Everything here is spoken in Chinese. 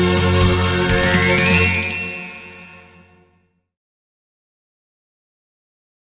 我。